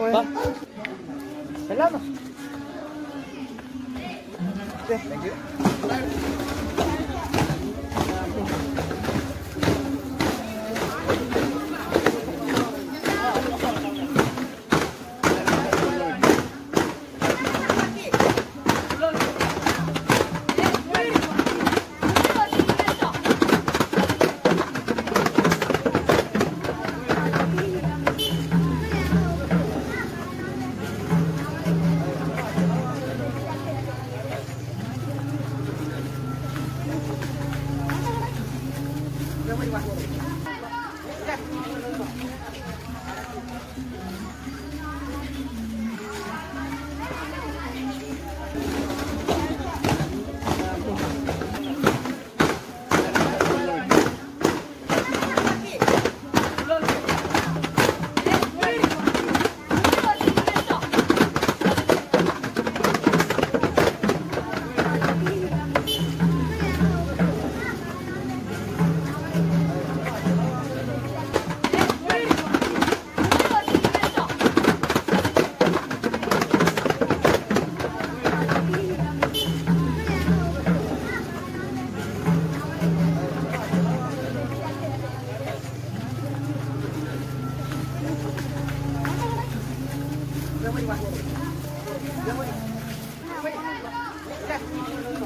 pues. Va. Pelamos. Sí. สวัส 杨慧娟杨慧娟杨